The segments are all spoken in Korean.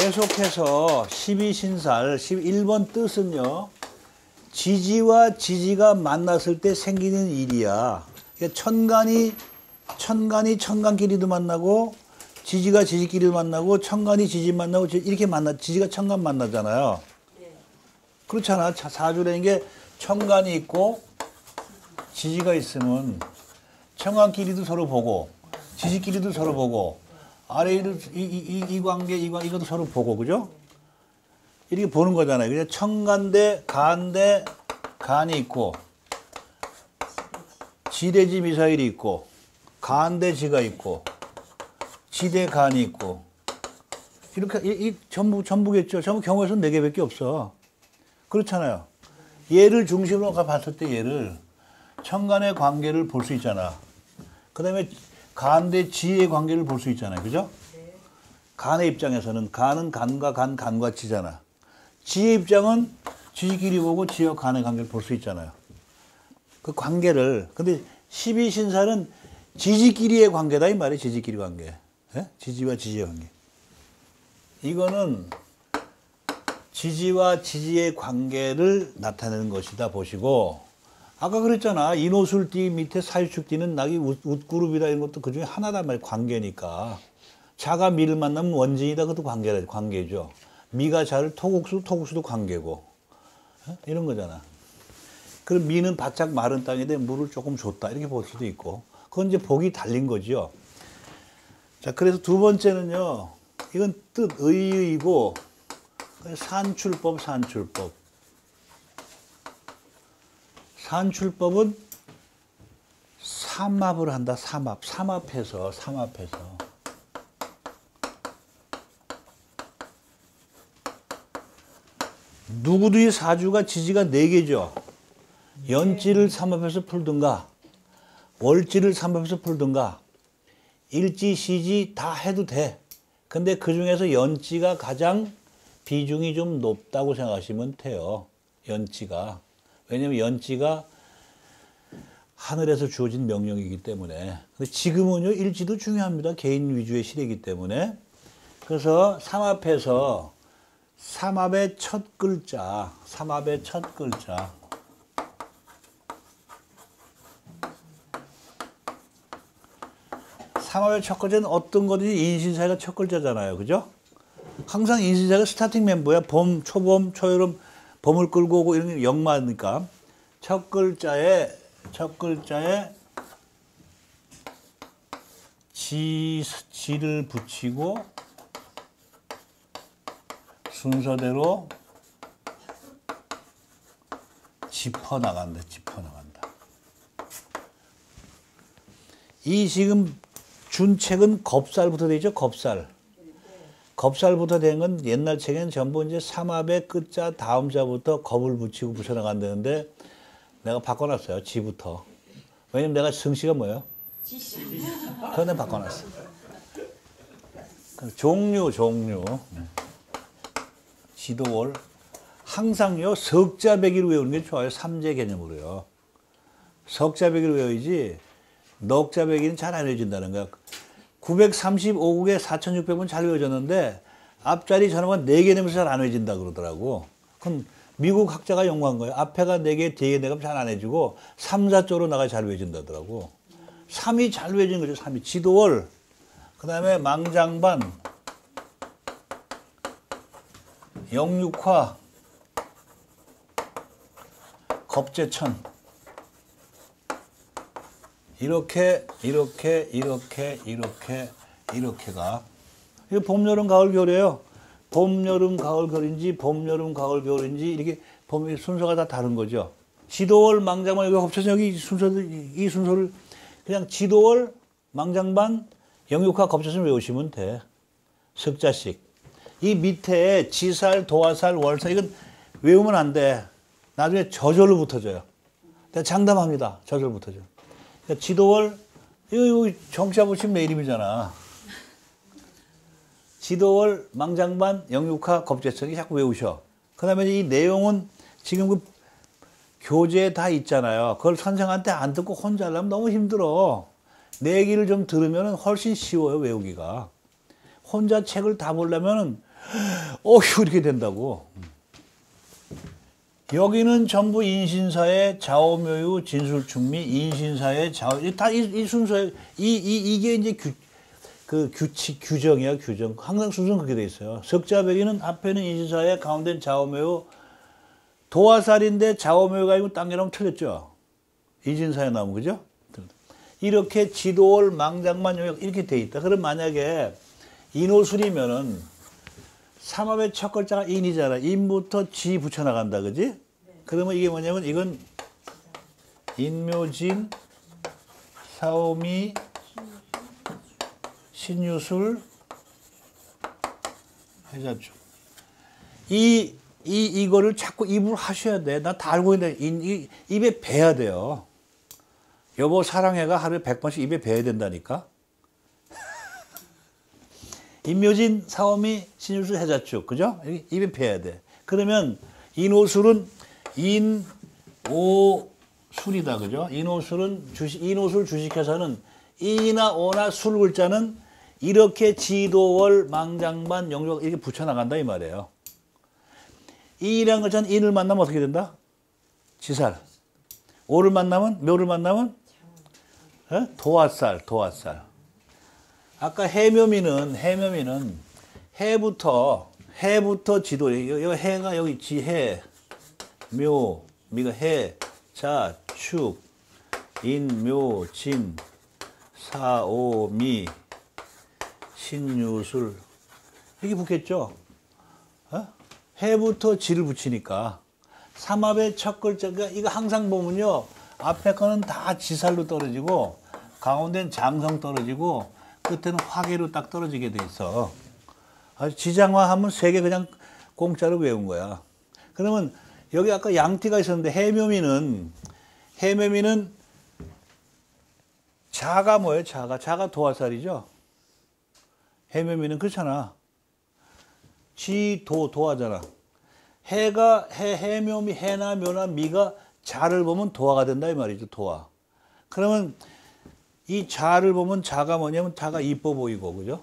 계속해서 12신살 11번 뜻은요. 지지와 지지가 만났을 때 생기는 일이야. 그러니까 천간이 천간이 천간끼리도 만나고 지지가 지지끼리도 만나고 천간이 지지 만나고 이렇게 만나 지지가 천간 만나잖아요. 그렇잖아. 자, 사주라는 게 천간이 있고 지지가 있으면 천간끼리도 서로 보고 지지끼리도 서로 보고 아래를 이, 이, 이, 이 관계 이 관계 이것도 서로 보고 그죠? 이렇게 보는 거잖아요. 그냥 천간대 간대 간이 있고 지대지 미사일이 있고 간대 지가 있고 지대 간이 있고 이렇게 이, 이 전부 전부겠죠. 전부 경우에서는 네 개밖에 없어. 그렇잖아요. 얘를 중심으로 가 봤을 때 얘를 천간의 관계를 볼 수 있잖아. 그 다음에 간대 지의 관계를 볼 수 있잖아요. 그죠? 간의 입장에서는 간은 간과 간, 간과 지잖아. 지의 입장은 지끼리 보고 지와 간의 관계를 볼 수 있잖아요. 그 관계를 근데 12신사는 지지끼리의 관계다 이 말이에요. 지지끼리 관계. 예? 지지와 지지의 관계. 이거는 지지와 지지의 관계를 나타내는 것이다 보시고 아까 그랬잖아. 인호술띠 밑에 사유축띠는 낙이 웃그룹이다 이런 것도 그 중에 하나단 말이야 관계니까. 자가 미를 만나면 원진이다 그것도 관계라 관계죠. 미가 자를 토국수 토국수도 관계고. 어? 이런 거잖아. 그럼 미는 바짝 마른 땅인데 물을 조금 줬다. 이렇게 볼 수도 있고. 그건 이제 복이 달린 거죠 자 그래서 두 번째는요. 이건 뜻 의의고 산출법 산출법 산출법은 삼합을 한다 삼합. 삼합해서 삼합해서. 누구도 이 사주가 지지가 네 개죠. 연지를 삼합해서 풀든가 월지를 삼합해서 풀든가 일지 시지 다 해도 돼. 근데 그 중에서 연지가 가장 비중이 좀 높다고 생각하시면 돼요. 연지가. 왜냐면 연지가 하늘에서 주어진 명령이기 때문에. 근데 지금은요, 일지도 중요합니다. 개인 위주의 시대이기 때문에. 그래서 삼합에서 삼합의 첫 글자, 삼합의 첫 글자. 삼합의 첫 글자는 어떤 거든지 인신사가 첫 글자잖아요. 그죠? 항상 인신사가 스타팅 멤버야. 봄, 초봄, 초여름, 봄을 끌고 오고 이런 게 역마니까. 첫 글자에, 첫 글자에 지, 지를 붙이고 순서대로 짚어 나간다, 짚어 나간다. 이 지금 준 책은 겁살부터 되죠, 겁살. 겁살부터 된 건 옛날 책에는 전부 이제 삼합의 끝자 다음 자부터 겁을 붙이고 붙여나간다는데 내가 바꿔놨어요. 지부터. 왜냐면 내가 승씨가 뭐예요? 지씨. 그래서 바꿔놨어. 종류, 종류. 지도월. 항상요, 석자배기를 외우는 게 좋아요. 삼재 개념으로요. 석자배기를 외워야지, 넉자배기는 잘 안 외워진다는 거야. 935국에 4,600번 잘 외워졌는데 앞자리 전화만 4개 되면서 잘 안 외워진다 그러더라고. 그럼 미국 학자가 연구한 거예요. 앞에가 4개, 뒤에 4개 잘안 해주고 3, 4쪽으로 나가 잘 외워진다더라고. 3이 잘 외워지는 거죠. 3이. 지도월. 그 다음에 망장반. 영육화. 겁재천. 이렇게 이렇게 이렇게 이렇게 이렇게가 이거 봄 여름 가을 겨울이에요. 봄 여름 가을 겨울인지 봄 여름 가을 겨울인지 이렇게 봄의 순서가 다 다른 거죠. 지도월 망장반 이거 합쳐서 여기 순서들 이 순서를 그냥 지도월 망장반 영육화 겁쳐서 외우시면 돼. 석자씩. 이 밑에 지살, 도화살, 월살 이건 외우면 안 돼. 나중에 저절로 붙어져요. 내가 장담합니다. 저절로 붙어져. 그러니까 지도월, 이거 정자 보시면 내 이름이잖아. 지도월, 망장반, 영육화, 겁재천이 자꾸 외우셔. 그 다음에 이 내용은 지금 그 교재에 다 있잖아요. 그걸 선생한테 안 듣고 혼자 하려면 너무 힘들어. 내 얘기를 좀 들으면 훨씬 쉬워요, 외우기가. 혼자 책을 다 보려면 어휴 이렇게 된다고. 여기는 전부 인신사의 좌오묘유 진술충미 인신사의 좌오 다이 이 순서에 이, 이 이게 이제 규, 그 규칙 규정이야 규정 항상 순서는 그렇게 돼 있어요. 석자별이는 앞에는 인신사의 가운데는 좌오묘유 도화살인데 좌오묘유가 아니고 딴 게라면 틀렸죠. 인신사에 나오면 그죠? 이렇게 지도월 망장만 용역 이렇게 돼 있다. 그럼 만약에 인호술이면은 삼합의 첫 글자가 인이잖아. 인부터 지 붙여 나간다, 그지? 그러면 이게 뭐냐면 이건 인묘진, 사오미, 신유술, 해자주. 이, 이, 이거를 자꾸 입으로 하셔야 돼. 나 다 알고 있는데, 인, 이, 입에 배야 돼요. 여보, 사랑해가 하루에 100번씩 입에 배야 된다니까? 인묘진, 사오미, 신유술, 해자축. 그죠? 여기 입에 배야 돼. 그러면 인호술은 인오술이다. 그죠? 인호술은 주식, 인호술 주식회사는 인이나 오나 술 글자는 이렇게 지도월, 망장반, 영역 이렇게 붙여 나간다 이 말이에요. 인이라는 글자는 인을 만나면 어떻게 된다? 지살. 오를 만나면, 묘를 만나면 어? 도화살, 도화살. 아까 해묘미는 해묘미는 해부터 해부터 지도 여 해가 여기 지해 묘 미가 해 자 축 인 묘 진 사 오 미 신유술 이렇게 붙겠죠. 어? 해부터 지를 붙이니까 삼합의 첫 글자가 이거 항상 보면요 앞에 거는 다 지살로 떨어지고 가운데는 장성 떨어지고 끝에는 화계로 딱 떨어지게 돼 있어. 아주 지장화 하면 세 개 그냥 공짜로 외운 거야. 그러면 여기 아까 양띠가 있었는데 해묘미는 해묘미는 자가 뭐예요? 자가 자가 도화살이죠. 해묘미는 그렇잖아. 지도 도화잖아. 해가 해 해묘미 해나 묘나 미가 자를 보면 도화가 된다 이 말이죠. 도화. 그러면 이 자를 보면 자가 뭐냐면 자가 이뻐 보이고 그죠?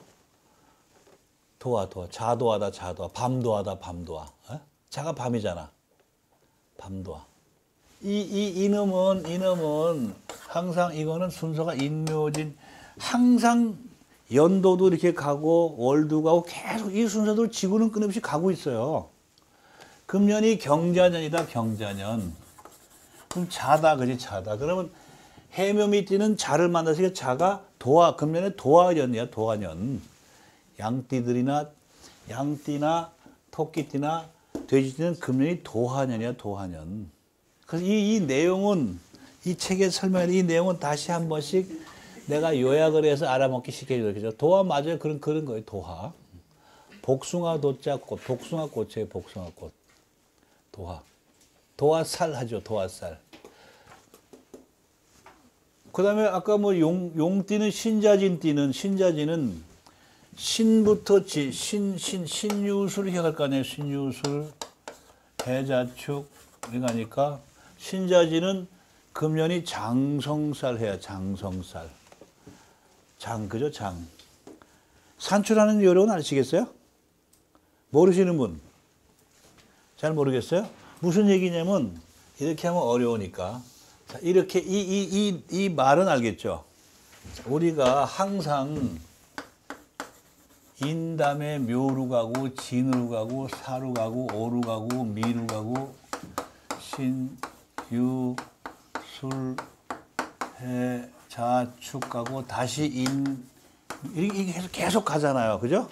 도화 도화 자도하다 자도화 밤도하다 밤도화 어? 자가 밤이잖아. 밤도화. 이, 이 이놈은 이놈은 항상 이거는 순서가 인묘진 항상 연도도 이렇게 가고 월도 가고 계속 이 순서도 지구는 끊임없이 가고 있어요. 금년이 경자년이다 경자년. 그럼 자다 그지 자다. 그러면 해묘미 띠는 자를 만나서 자가 도화 금년에 도화년이야 도화년. 양띠들이나 양띠나 토끼띠나 돼지띠는 금년이 도화년이야 도화년. 그래서 이, 이 내용은 이 책에 설명한 이 내용은 다시 한 번씩 내가 요약을 해서 알아먹기 쉽게 해줘. 도화 맞아요. 그런 그런 거예요. 도화. 복숭아 도자 꽃, 복숭아 꽃이에요. 복숭아 꽃. 도화. 도화살 하죠. 도화살. 그 다음에 아까 뭐 용, 용띠는 신자진 띠는, 신자진은 신부터 지, 신, 신, 신유술 해갈 거 아니에요. 신유술, 해자축, 하니까 신자진은 금년이 장성살 해야 장성살. 장, 그죠? 장. 산출하는 요령은 아시겠어요? 모르시는 분? 잘 모르겠어요? 무슨 얘기냐면, 이렇게 하면 어려우니까. 자, 이렇게, 이, 이, 이, 이 말은 알겠죠? 우리가 항상 인담에 묘루 가고, 진으로 가고, 사루 가고, 오루 가고, 미루 가고, 신, 유, 술, 해, 자, 축 가고, 다시 인, 이게 계속, 계속 가잖아요. 그죠?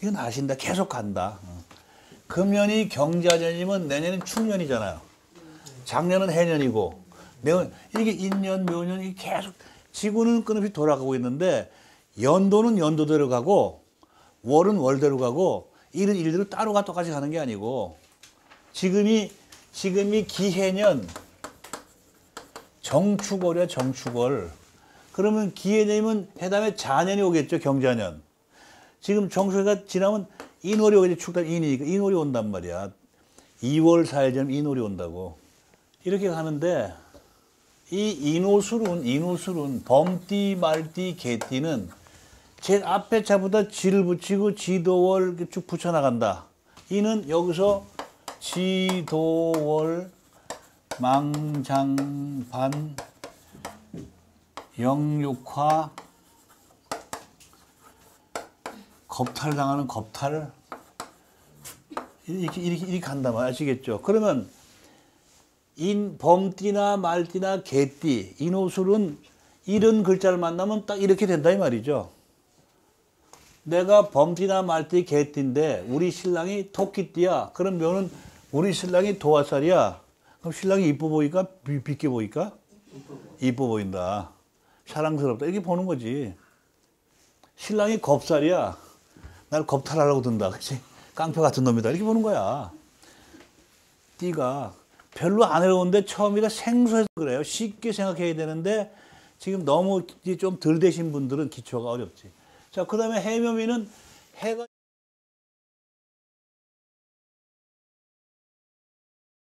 이건 아신다. 계속 간다. 어. 금년이 경자년이면 내년은 축년이잖아요. 작년은 해년이고, 내년, 이게 인년, 묘년이 계속, 지구는 끊임없이 돌아가고 있는데, 연도는 연도대로 가고, 월은 월대로 가고, 일은 일대로 따로가 똑같이 가는 게 아니고, 지금이, 지금이 기해년, 정축월이야, 정축월. 그러면 기해년이면 해담에 자년이 오겠죠, 경자년. 지금 정수가 지나면 인월이 오겠지, 축달 인이니까 인월이 온단 말이야. 2월 4일 전면 인월이 온다고. 이렇게 가는데, 이 인호술은, 인호술은 범띠, 말띠, 개띠는 제일 앞에 자보다 지를 붙이고 지도월 쭉 붙여 나간다. 이는 여기서 지도월 망장반 영육화 겁탈 당하는 겁탈 이렇게 이렇게 이렇게 간다 말 아시겠죠? 그러면 인 범띠나 말띠나 개띠 인호술은 이런 글자를 만나면 딱 이렇게 된다 이 말이죠. 내가 범띠나 말띠 개띠인데 우리 신랑이 토끼띠야. 그러면은 우리 신랑이 도화살이야. 그럼 신랑이 이뻐 보이까 비- 비껴 보이까? 이뻐 보인다. 사랑스럽다. 이렇게 보는 거지. 신랑이 겁살이야. 날 겁탈하려고 든다. 그치? 깡패 같은 놈이다. 이렇게 보는 거야. 띠가 별로 안 어려운데 처음이라 생소해서 그래요. 쉽게 생각해야 되는데 지금 너무 좀 덜 되신 분들은 기초가 어렵지. 자, 그 다음에 해묘미는 해가